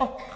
Oh.